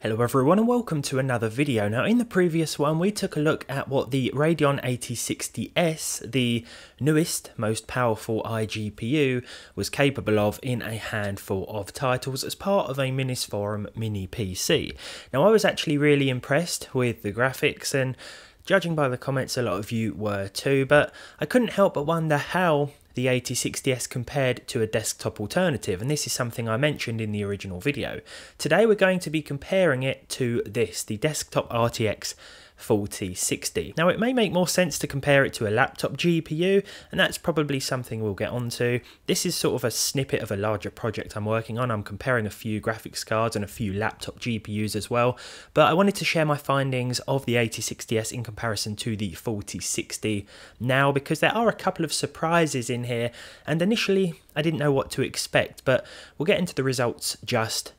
Hello everyone and welcome to another video. Now in the previous one we took a look at what the Radeon 8060S, the newest, most powerful iGPU, was capable of in a handful of titles as part of a Minisforum mini PC. Now I was actually really impressed with the graphics and judging by the comments a lot of you were too, but I couldn't help but wonder how the 8060S compared to a desktop alternative, and this is something I mentioned in the original video. Today we're going to be comparing it to this, the desktop RTX 4060. Now it may make more sense to compare it to a laptop GPU and that's probably something we'll get onto. This is sort of a snippet of a larger project I'm working on. I'm comparing a few graphics cards and a few laptop GPUs as well but I wanted to share my findings of the 8060S in comparison to the 4060 now because there are a couple of surprises in here and initially I didn't know what to expect but we'll get into the results just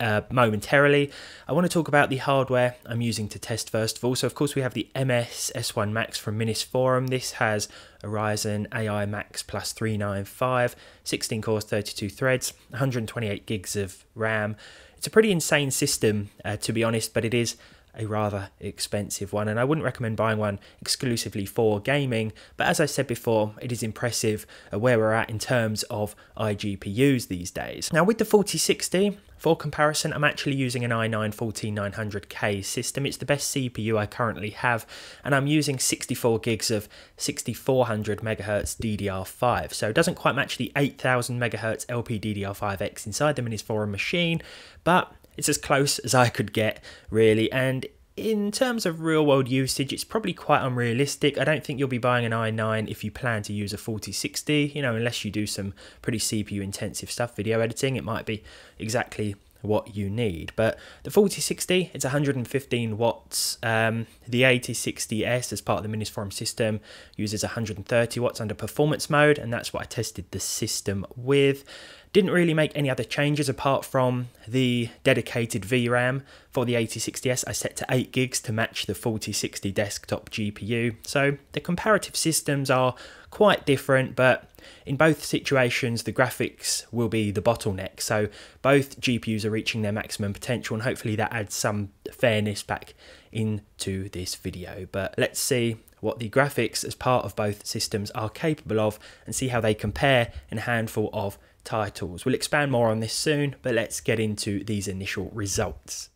uh, momentarily. I want to talk about the hardware I'm using to test first of all. So of course we have the MS S1 Max from Minisforum. This has a Ryzen AI Max Plus 395, 16 cores, 32 threads, 128 gigs of RAM. It's a pretty insane system uh, to be honest, but it is a rather expensive one and I wouldn't recommend buying one exclusively for gaming but as I said before it is impressive uh, where we're at in terms of iGPUs these days. Now with the 4060 for comparison I'm actually using an i9 14900K system it's the best CPU I currently have and I'm using 64 gigs of 6400 MHz DDR5 so it doesn't quite match the 8000 MHz LPDDR5X inside the Minisforum machine but it's as close as I could get, really. And in terms of real world usage, it's probably quite unrealistic. I don't think you'll be buying an i9 if you plan to use a 4060, you know, unless you do some pretty CPU intensive stuff, video editing, it might be exactly what you need. But the 4060, it's 115 watts. Um, the 8060S, as part of the Minisforum system, uses 130 watts under performance mode, and that's what I tested the system with. Didn't really make any other changes apart from the dedicated VRAM for the 8060S. I set to 8 gigs to match the 4060 desktop GPU. So the comparative systems are quite different, but in both situations, the graphics will be the bottleneck. So both GPUs are reaching their maximum potential, and hopefully that adds some fairness back into this video. But let's see what the graphics as part of both systems are capable of and see how they compare in a handful of titles. We'll expand more on this soon, but let's get into these initial results.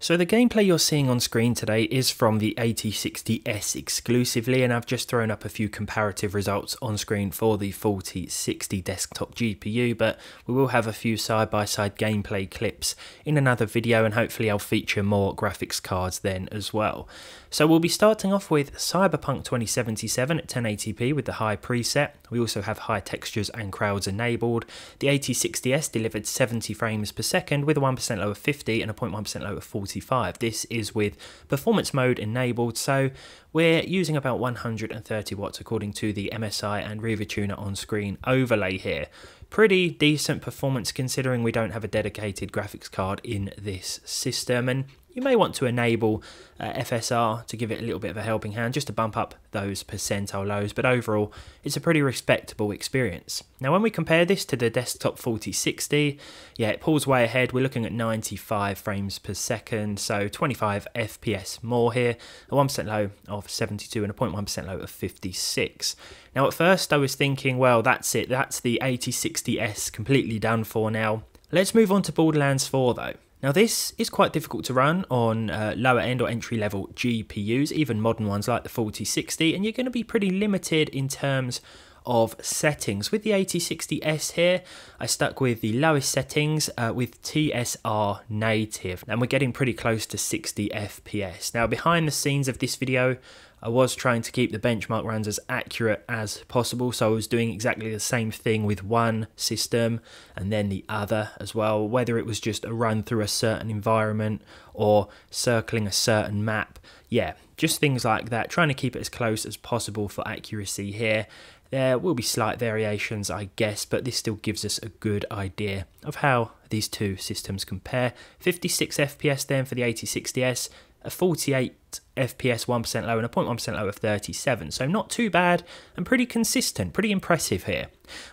So the gameplay you're seeing on screen today is from the 8060S exclusively and I've just thrown up a few comparative results on screen for the 4060 desktop GPU but we will have a few side-by-side -side gameplay clips in another video and hopefully I'll feature more graphics cards then as well. So we'll be starting off with Cyberpunk 2077 at 1080p with the high preset. We also have high textures and crowds enabled. The 8060S delivered 70 frames per second with a 1% lower 50 and a 0.1% lower 45. This is with performance mode enabled, so we're using about 130 watts according to the MSI and Riva Tuner on screen overlay here. Pretty decent performance considering we don't have a dedicated graphics card in this system and you may want to enable uh, FSR to give it a little bit of a helping hand just to bump up those percentile lows, but overall it's a pretty respectable experience. Now when we compare this to the desktop 4060, yeah it pulls way ahead, we're looking at 95 frames per second, so 25 FPS more here, a 1% low of 72 and a 0.1% low of 56. Now at first I was thinking, well that's it, that's the 8060S completely done for now. Let's move on to Borderlands 4 though. Now this is quite difficult to run on uh, lower end or entry level GPUs, even modern ones like the 4060, and you're going to be pretty limited in terms of settings. With the 8060S here, I stuck with the lowest settings uh, with TSR native, and we're getting pretty close to 60 FPS. Now behind the scenes of this video, I was trying to keep the benchmark runs as accurate as possible, so I was doing exactly the same thing with one system and then the other as well, whether it was just a run through a certain environment or circling a certain map. Yeah, just things like that, trying to keep it as close as possible for accuracy here. There will be slight variations, I guess, but this still gives us a good idea of how these two systems compare. 56 FPS then for the 8060S, a 48 FPS 1% low and a 0.1% low of 37. So not too bad and pretty consistent, pretty impressive here.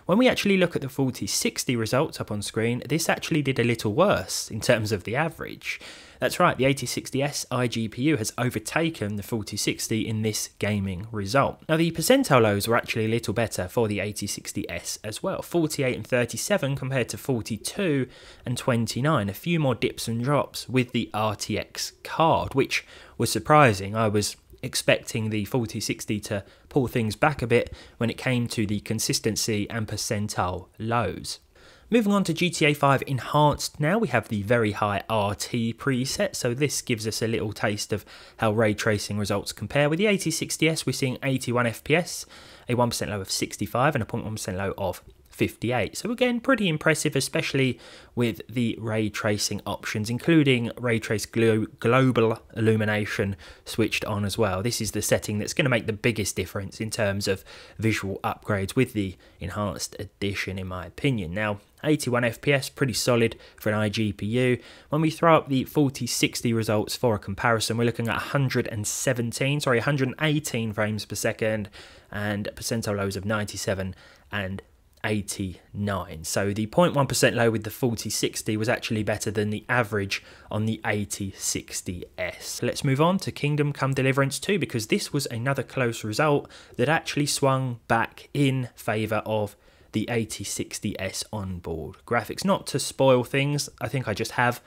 When we actually look at the 4060 results up on screen, this actually did a little worse in terms of the average. That's right, the 8060S iGPU has overtaken the 4060 in this gaming result. Now the percentile lows were actually a little better for the 8060S as well, 48 and 37 compared to 42 and 29, a few more dips and drops with the RTX card, which was surprising. I was expecting the 4060 to pull things back a bit when it came to the consistency and percentile lows. Moving on to GTA 5 Enhanced now, we have the very high RT preset, so this gives us a little taste of how ray tracing results compare. With the 8060S, we're seeing 81 FPS, a 1% low of 65 and a 0.1% low of 58. So again, pretty impressive, especially with the ray tracing options, including ray trace glo global illumination switched on as well. This is the setting that's going to make the biggest difference in terms of visual upgrades with the enhanced edition, in my opinion. Now, 81 FPS, pretty solid for an iGPU. When we throw up the 4060 results for a comparison, we're looking at 117, sorry, 118 frames per second and percentile lows of 97 and 89. So the 0.1% low with the 4060 was actually better than the average on the 8060S. Let's move on to Kingdom Come Deliverance 2 because this was another close result that actually swung back in favour of the 8060S onboard graphics. Not to spoil things, I think I just have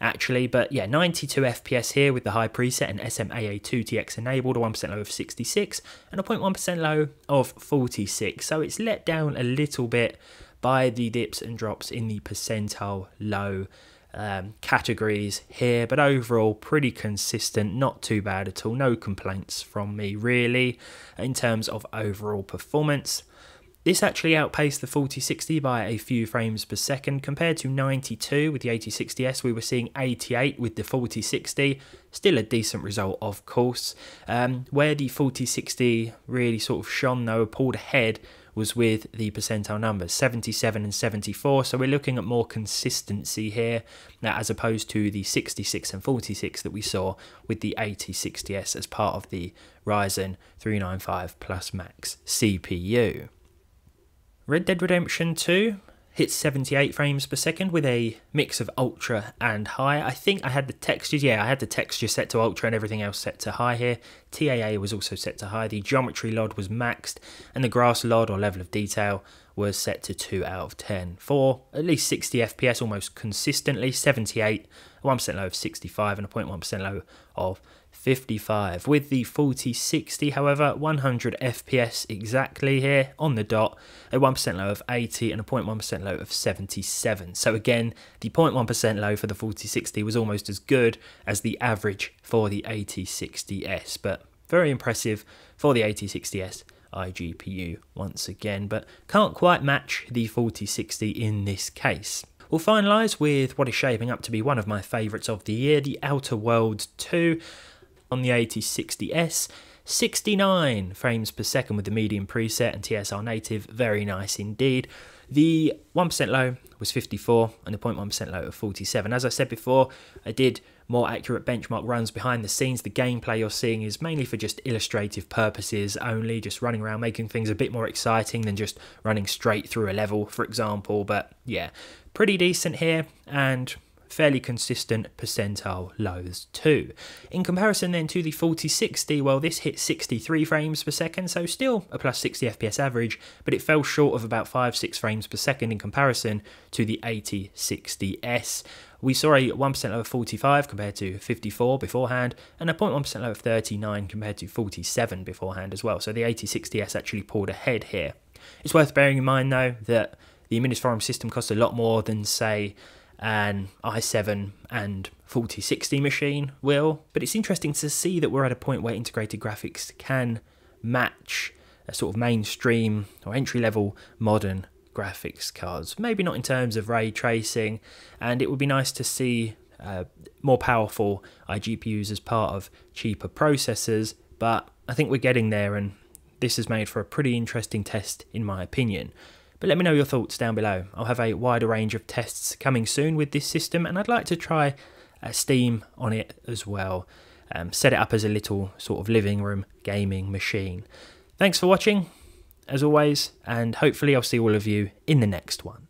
actually. But yeah, 92 FPS here with the high preset and SMAA2TX enabled, a 1% low of 66 and a 0.1% low of 46. So it's let down a little bit by the dips and drops in the percentile low um, categories here, but overall pretty consistent, not too bad at all. No complaints from me really in terms of overall performance. This actually outpaced the 4060 by a few frames per second compared to 92 with the 8060S. We were seeing 88 with the 4060. Still a decent result, of course. Um, where the 4060 really sort of shone though, pulled ahead was with the percentile numbers 77 and 74 so we're looking at more consistency here as opposed to the 66 and 46 that we saw with the 8060s as part of the Ryzen 395 plus max CPU Red Dead Redemption 2 hits 78 frames per second with a mix of ultra and high. I think I had the textures, yeah, I had the texture set to ultra and everything else set to high here. TAA was also set to high, the geometry LOD was maxed, and the grass LOD or level of detail was set to 2 out of 10 for at least 60 FPS almost consistently, 78, 1% low of 65 and a 0.1% low of 55. With the 4060, however, 100 FPS exactly here on the dot, a 1% low of 80 and a 0.1% low of 77. So again, the 0.1% low for the 4060 was almost as good as the average for the 8060S, but very impressive for the 8060S iGPU once again, but can't quite match the 4060 in this case. We'll finalise with what is shaping up to be one of my favourites of the year, The Outer Worlds 2 on the 8060S. 69 frames per second with the medium preset and TSR native, very nice indeed. The 1% low was 54 and the 0.1% low of 47. As I said before, I did more accurate benchmark runs behind the scenes. The gameplay you're seeing is mainly for just illustrative purposes only, just running around making things a bit more exciting than just running straight through a level, for example. But yeah, pretty decent here and fairly consistent percentile lows too. In comparison then to the 4060, well this hit 63 frames per second, so still a plus 60 FPS average, but it fell short of about 5-6 frames per second in comparison to the 8060S. We saw a 1% low of 45 compared to 54 beforehand, and a 0.1% low of 39 compared to 47 beforehand as well, so the 8060S actually pulled ahead here. It's worth bearing in mind though that the Forum system costs a lot more than say an i7 and 4060 machine will. But it's interesting to see that we're at a point where integrated graphics can match a sort of mainstream or entry level modern graphics cards. Maybe not in terms of ray tracing, and it would be nice to see uh, more powerful iGPUs as part of cheaper processors, but I think we're getting there, and this has made for a pretty interesting test, in my opinion. But let me know your thoughts down below. I'll have a wider range of tests coming soon with this system, and I'd like to try uh, Steam on it as well. Um, set it up as a little sort of living room gaming machine. Thanks for watching, as always, and hopefully I'll see all of you in the next one.